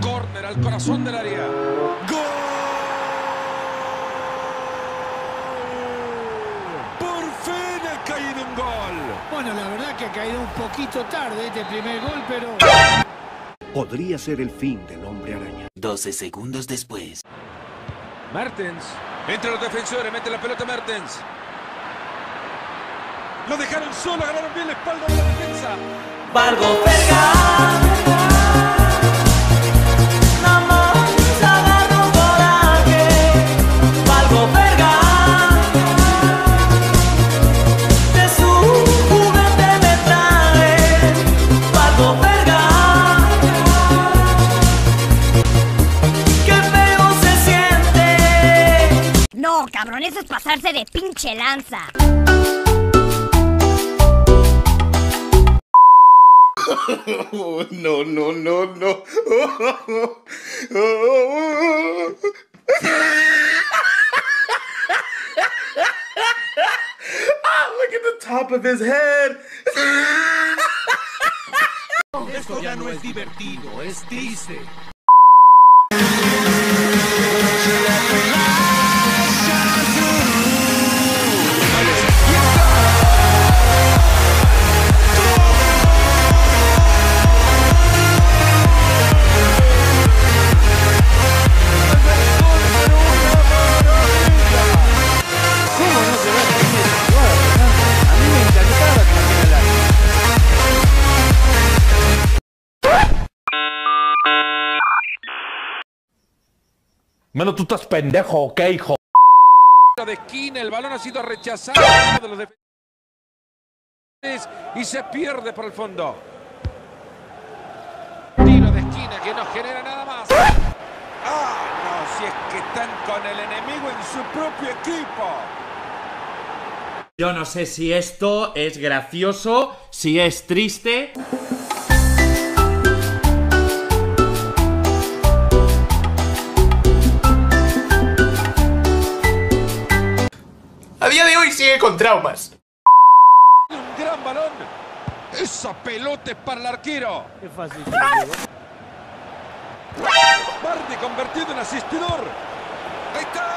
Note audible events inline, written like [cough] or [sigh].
Corner al corazón del área. ¡Gol! Por fin ha caído un gol. Bueno, la verdad que ha caído un poquito tarde este primer gol, pero... Podría ser el fin del hombre araña. 12 segundos después. Mertens. Entre los defensores, mete la pelota Mertens. Lo dejaron solo, agarraron bien la espalda de la defensa. Valgo verga. Nada más agarro coraje. Valgo verga. De su juguete me trae. Valgo verga. Qué feo se siente. No, cabrón, eso es pasarse de pinche lanza. [laughs] no, no, no, no. [laughs] ah, look at the top of his head. Esto ya no es divertido, es triste. Mano, tú estás pendejo, ¿ok, hijo? de esquina, el balón ha sido rechazado de los defensores y se pierde por el fondo. Tiro de esquina que no genera nada más. Ah, no, si es que están con el enemigo en su propio equipo. Yo no sé si esto es gracioso, si es triste. Sigue con traumas. Un gran balón. Esa pelota es para el arquero. Qué fácil. Bardi convertido en asistidor. Ahí está.